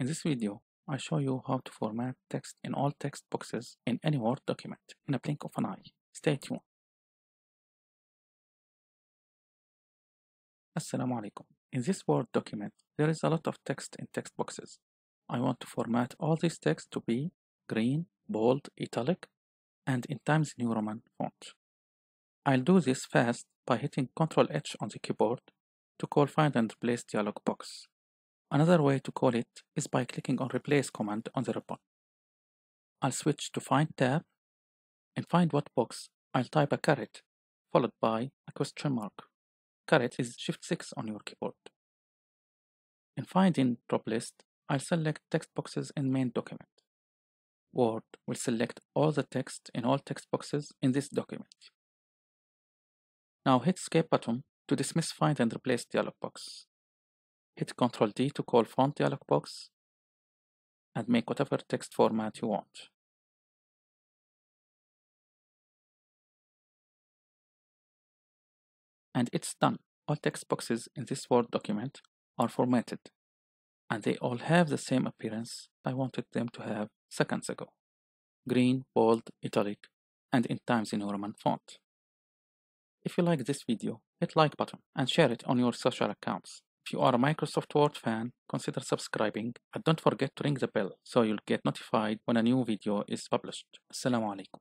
In this video, I show you how to format text in all text boxes in any Word document in a blink of an eye. Stay tuned. Assalamu alaikum. In this Word document, there is a lot of text in text boxes. I want to format all this text to be green, bold, italic, and in Times New Roman font. I'll do this fast by hitting Ctrl H on the keyboard to call Find and Replace dialog box. Another way to call it is by clicking on Replace command on the ribbon. I'll switch to Find tab. and Find What box, I'll type a caret followed by a question mark. Caret is Shift 6 on your keyboard. In Find in Drop List, I'll select text boxes in Main document. Word will select all the text in all text boxes in this document. Now hit Escape button to dismiss Find and Replace dialog box. Hit Ctrl D to call Font dialog box and make whatever text format you want. And it's done. All text boxes in this Word document are formatted and they all have the same appearance I wanted them to have seconds ago. Green, bold, italic, and in Times New Roman font. If you like this video, hit like button and share it on your social accounts. If you are a Microsoft Word fan, consider subscribing and don't forget to ring the bell so you'll get notified when a new video is published. Assalamu alaikum.